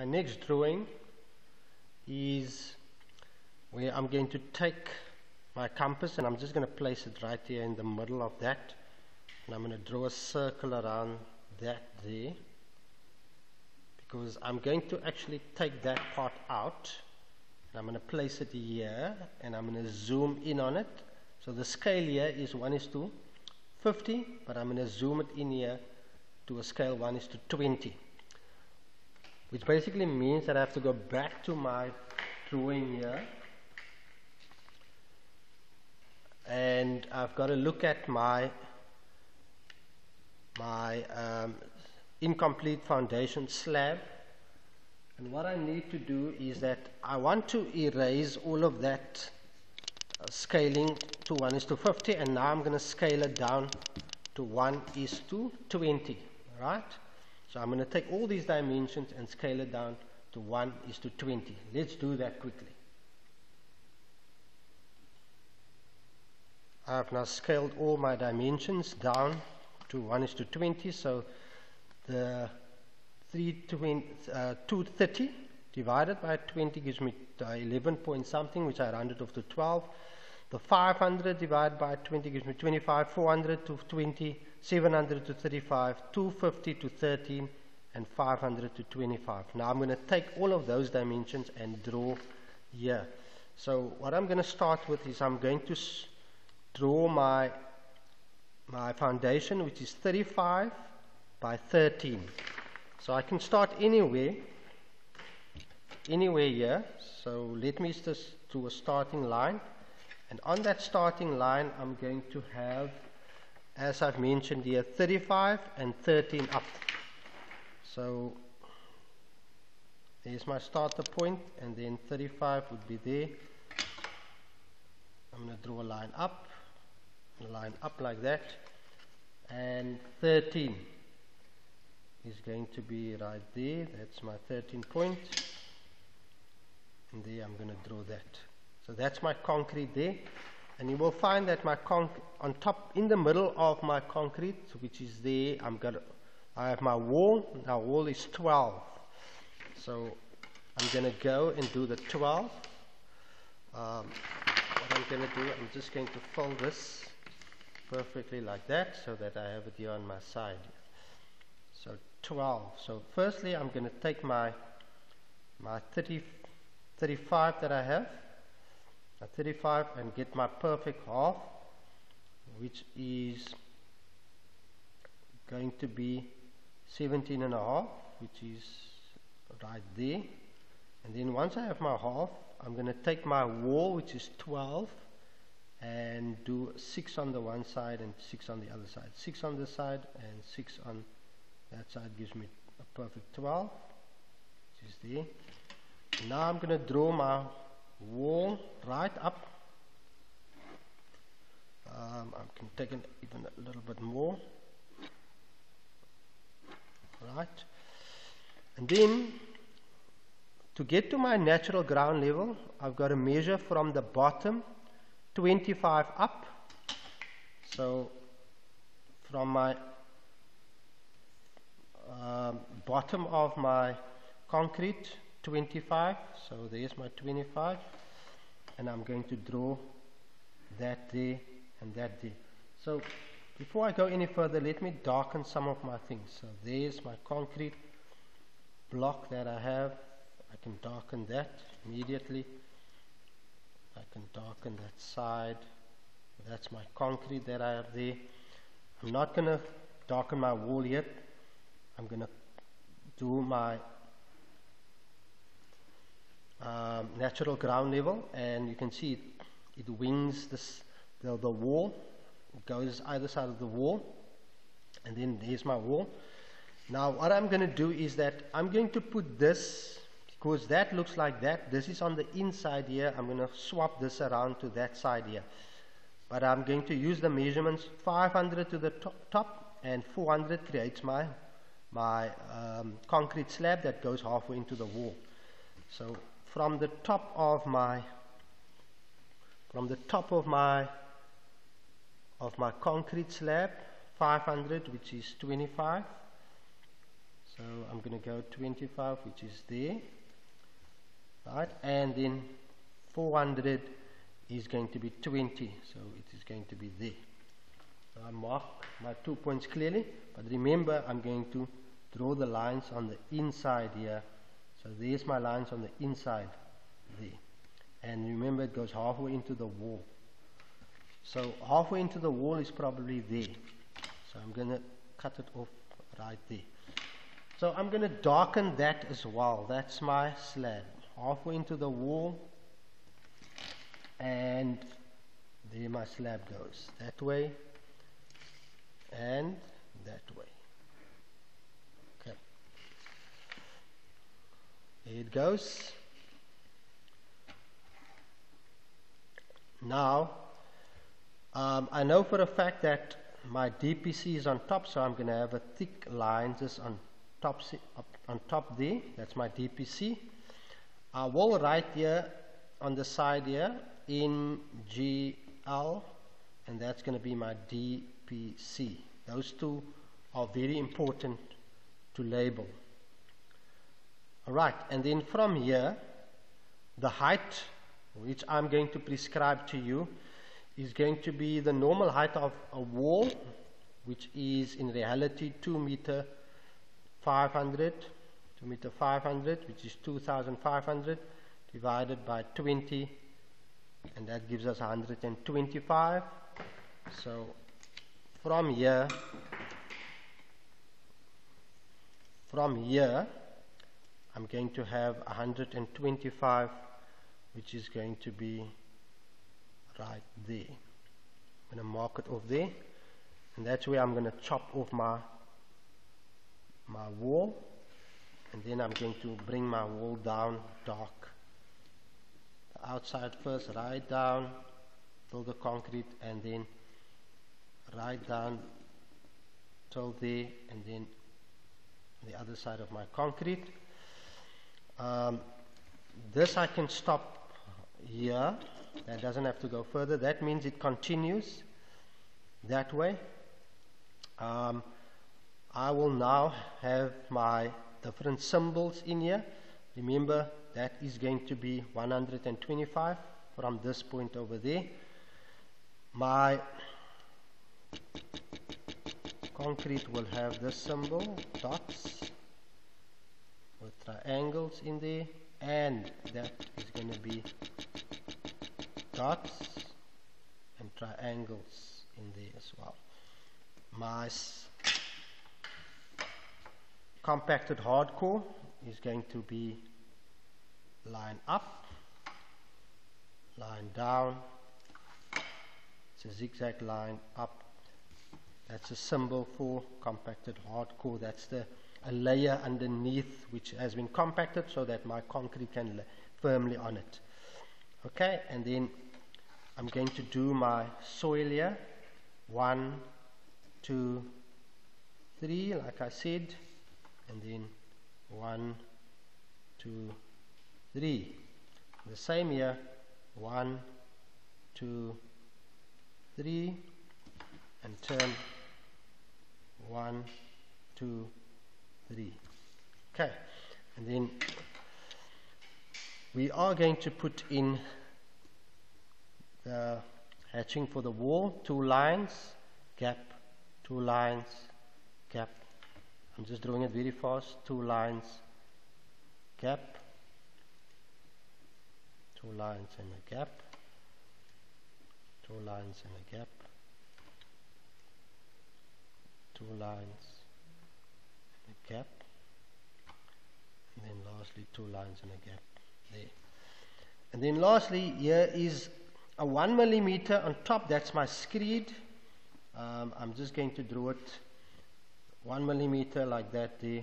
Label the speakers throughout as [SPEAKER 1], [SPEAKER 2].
[SPEAKER 1] my next drawing is where I'm going to take my compass and I'm just going to place it right here in the middle of that. And I'm going to draw a circle around that there because I'm going to actually take that part out. And I'm going to place it here and I'm going to zoom in on it. So the scale here is 1 is to 50 but I'm going to zoom it in here to a scale 1 is to 20 which basically means that I have to go back to my drawing here. And I've got to look at my my um, incomplete foundation slab. And what I need to do is that I want to erase all of that uh, scaling to 1 is to 50 and now I'm going to scale it down to 1 is to 20 right so I'm going to take all these dimensions and scale it down to 1 is to 20 let's do that quickly. I have now scaled all my dimensions down to 1 is to 20 so the 320, uh, 230 divided by 20 gives me uh, 11 point something which I rounded off to 12 the 500 divided by 20 gives me 25 400 to 20 700 to 35 250 to 13 and 500 to 25 now I'm going to take all of those dimensions and draw here. So what I'm going to start with is I'm going to draw my my foundation which is 35 by 13 so I can start anywhere anywhere here. So let me just do a starting line and on that starting line I'm going to have as I've mentioned here 35 and 13 up. So there's my starter point and then 35 would be there. I'm going to draw a line up a line up like that. And 13 is going to be right there. That's my 13 point. And there I'm going to draw that so that's my concrete there. And you will find that my conc on top in the middle of my concrete which is there I'm to I have my wall. Now wall is 12 so I'm going to go and do the 12 um, what I'm going to do I'm just going to fold this perfectly like that so that I have it here on my side. So 12. So firstly I'm going to take my my 30, 35 that I have, 35 and get my perfect half which is going to be 17 and a half which is right there. And then once I have my half I'm going to take my wall which is 12 and do 6 on the one side and 6 on the other side. 6 on this side and 6 on that side gives me a perfect 12 which is there. Now I'm going to draw my wall right up. Um, I can take it even a little bit more. Right. And then to get to my natural ground level I've got to measure from the bottom 25 up. So from my uh, bottom of my concrete 25 so there's my 25 and I'm going to draw that there and that there. So before I go any further let me darken some of my things. So there's my concrete block that I have. I can darken that immediately. I can darken that side. That's my concrete that I have there. I'm not going to darken my wall yet. I'm going to do my um, natural ground level and you can see it, it wings this, the, the wall. It goes either side of the wall and then there's my wall. Now what I'm going to do is that I'm going to put this because that looks like that this is on the inside here I'm going to swap this around to that side here. But I'm going to use the measurements 500 to the top, top and 400 creates my my um, concrete slab that goes halfway into the wall so from the top of my from the top of my of my concrete slab 500 which is 25 So I'm going to go 25, which is there. Right? And then 400 is going to be 20, so it is going to be there. So I mark my two points clearly, but remember I'm going to draw the lines on the inside here. So there's my lines on the inside there. And remember it goes halfway into the wall. So halfway into the wall is probably there. So I'm going to cut it off right there. So I'm going to darken that as well. That's my slab. Halfway into the wall. And there my slab goes. That way. And that way. It goes. Now, um, I know for a fact that my DPC is on top, so I'm going to have a thick line just on top, on top there. That's my DPC. I will write here on the side here in GL, and that's going to be my DPC. Those two are very important to label. Alright, and then from here, the height which I'm going to prescribe to you is going to be the normal height of a wall which is in reality 2 meter 500 2 meter 500 which is 2500 divided by 20 and that gives us 125 so from here from here I'm going to have 125 which is going to be right there. I'm going to mark it off there. And that's where I'm going to chop off my my wall. And then I'm going to bring my wall down dark. The outside first right down till the concrete and then right down till there and then the other side of my concrete um, this I can stop here. That doesn't have to go further. That means it continues that way. Um, I will now have my different symbols in here. Remember that is going to be 125 from this point over there. My concrete will have this symbol dots triangles in there and that is going to be dots and triangles in there as well. My compacted hardcore is going to be line up, line down, it's a zigzag line up. That's a symbol for compacted hardcore. That's the a layer underneath which has been compacted so that my concrete can lay firmly on it. Okay, and then I'm going to do my soil here. One, two, three, like I said, and then one, two, three. The same here. One, two, three, and turn. One, two, three. Okay, and then we are going to put in the hatching for the wall, two lines, gap, two lines, gap. I'm just drawing it very fast, two lines, gap, two lines and a gap, two lines and a gap, two lines a gap, and then lastly two lines and a gap there. And then lastly here is a one millimeter on top. That's my screed. Um, I'm just going to draw it one millimeter like that there.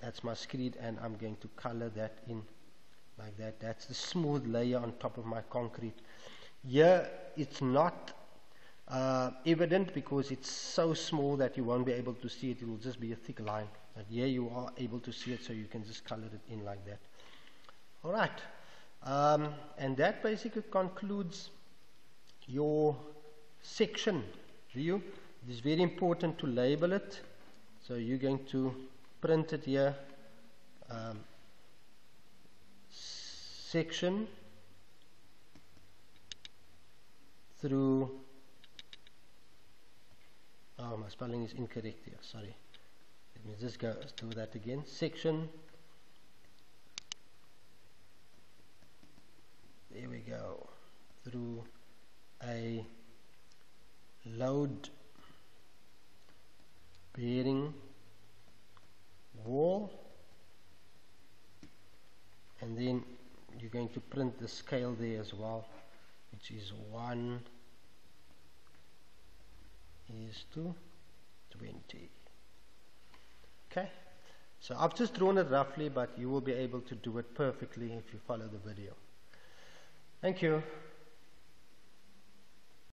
[SPEAKER 1] That's my screed and I'm going to color that in like that. That's the smooth layer on top of my concrete. Here it's not uh, evident because it's so small that you won't be able to see it. It will just be a thick line. But here you are able to see it so you can just color it in like that. Alright um, and that basically concludes your section view. It is very important to label it. So you're going to print it here. Um, section through oh my spelling is incorrect here. Sorry. Let me just go do that again. Section. There we go. Through a load bearing wall. And then you're going to print the scale there as well which is 1 is to 20 okay? So I've just drawn it roughly but you will be able to do it perfectly if you follow the video. Thank you